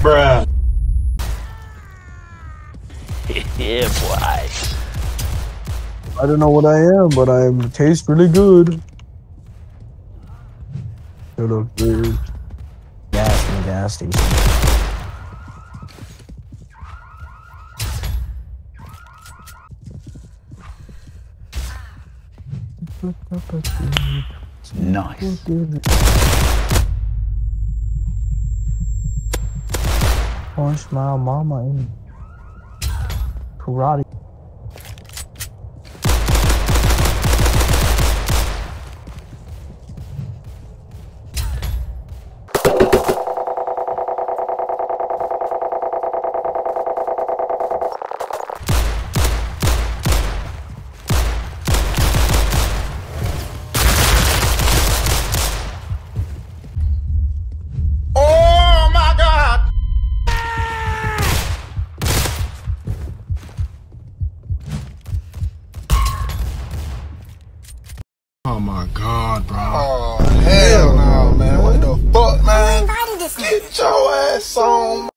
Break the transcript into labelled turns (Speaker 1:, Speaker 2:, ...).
Speaker 1: Bruh. yeah, boy.
Speaker 2: I don't know what I am, but I am taste really good. Shut up, dude. Gasty, gasty.
Speaker 1: Nice.
Speaker 2: Punch my mama in karate.
Speaker 3: Oh my
Speaker 4: god, bro.
Speaker 3: Oh, hell no, man. What the fuck, man? Get your ass on.